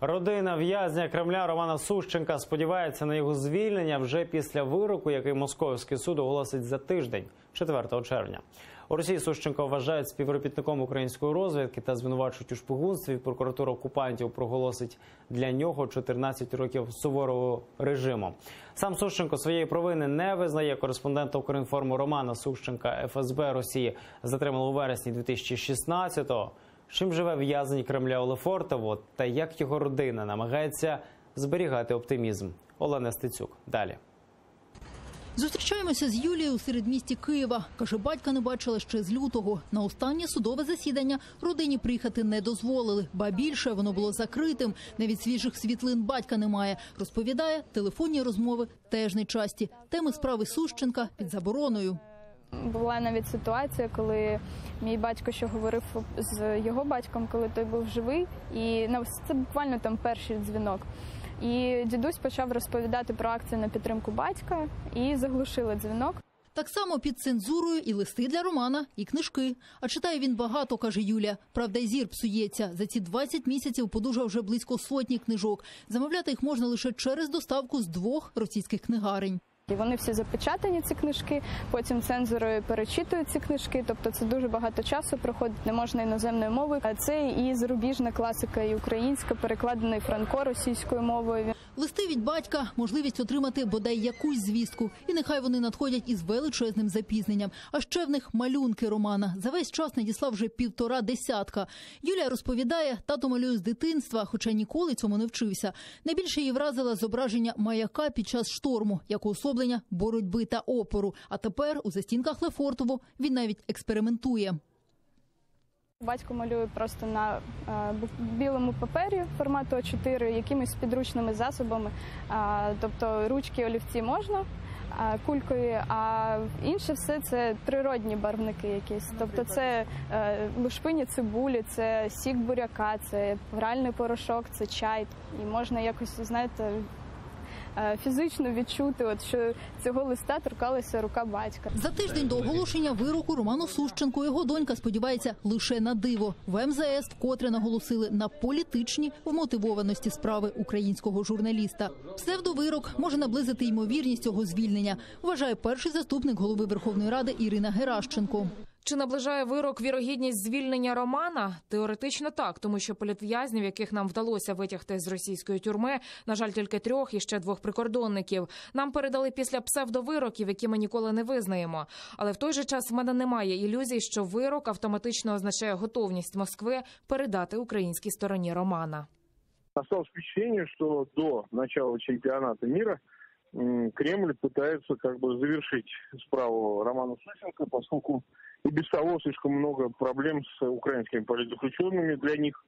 Родина в'язня Кремля Романа Сущенка сподівається на його звільнення вже після вироку, який московський суд оголосить за тиждень, 4 червня. У Росії Сущенка вважають співробітником української розвідки та звинувачують у шпигунстві. Прокуратура окупантів проголосить для нього 14 років суворого режиму. Сам Сущенко своєї провини не визнає. Кореспондента Укрінформу Романа Сущенка ФСБ Росії затримали у вересні 2016-го. Чим живе в'язень Кремля Олефортово та як його родина намагається зберігати оптимізм? Олена Стецюк. Далі. Зустрічаємося з Юлією у середмісті Києва. Каже, батька не бачила ще з лютого. На останнє судове засідання родині приїхати не дозволили. Ба більше воно було закритим. Навіть свіжих світлин батька немає. Розповідає, телефонні розмови теж не часті. Теми справи Сущенка під забороною. Була навіть ситуація, коли мій батько ще говорив з його батьком, коли той був живий, і ну, це буквально там перший дзвінок. І дідусь почав розповідати про акцію на підтримку батька і заглушили дзвінок. Так само під цензурою і листи для Романа, і книжки. А читає він багато, каже Юля. Правда, й зір псується. За ці 20 місяців подужав вже близько сотні книжок. Замовляти їх можна лише через доставку з двох російських книгарень. І вони всі запечатані, ці книжки. Потім цензорою перечитують ці книжки. Тобто це дуже багато часу проходить, не можна іноземною мовою. А це і зарубіжна класика, і українська, перекладена і франко російською мовою. Листи від батька, можливість отримати бодай якусь звістку, і нехай вони надходять із величезним запізненням. А ще в них малюнки Романа. За весь час надіслав вже півтора десятка. Юлія розповідає, тато малює з дитинства, хоча ніколи цьому не вчився. Найбільше її вразило зображення маяка під час шторму, як уособлення боротьби та опору. А тепер у застінках Лефортово він навіть експериментує. Батько малює просто на е, білому папері формату А4 якимись підручними засобами. Тобто ручки олівці можна кулькою, а інше все це природні барвники якісь. Тобто це е, лушпині цибулі, це сік буряка, це гральний порошок, це чай. І можна якось, знаєте, е, фізично відчути, от що цього листа торкалася рука батька. За тиждень до оголошення вироку Роману Сущенку його донька сподівається лише на диво. В МЗС вкотре наголосили на політичній вмотивованості справи українського журналіста. Псевдовирок може наблизити ймовірність цього звільнення. Вважає перший заступник голови Верховної Ради Ірина Геращенко. Чи наближає вирок вірогідність звільнення Романа? Теоретично так, тому що політв'язнів, яких нам вдалося витягти з російської тюрми, на жаль, тільки трьох і ще двох прикордонників. Нам передали після псевдовироків, які ми ніколи не визнаємо. Але в той же час в мене немає ілюзій, що вирок автоматично означає готовність Москви передати українській стороні Романа. Осталось впечатление, что до начала чемпионата мира Кремль пытается как бы завершить справу Романа Сущенко, поскольку и без того слишком много проблем с украинскими политзаключенными для них,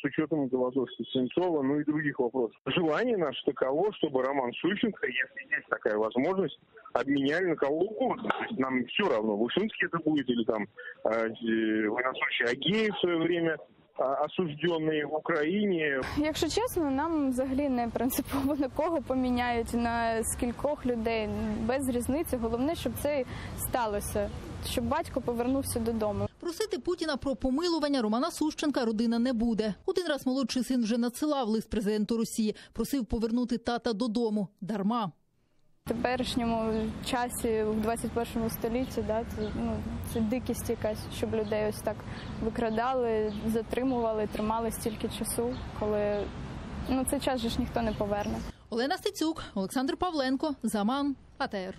с учетом Голодовски, Сенцова, ну и других вопросов. Желание наше таково, чтобы Роман Сущенко, если есть такая возможность, обменяли на кого угодно. То есть нам все равно, Вышинский это будет или там э, э, военнослужащий Агеев в свое время, осужденные в Украине, Якщо чесно, нам взагалі не принципово на кого поміняють на скількох людей без різниці. Головне, щоб це сталося, щоб батько повернувся додому. Просити Путіна про помилування Романа Сущенка родина не буде. Один раз молодший син вже надсилав лист президенту Росії, просив повернути тата додому. Дарма. Теперішньому часі, в 21 столітті, да, це, ну, це дикість якась, щоб людей ось так викрадали, затримували, тримали стільки часу, коли ну, цей час же ж ніхто не поверне. Олена Стецюк, Олександр Павленко, Заман, АТР.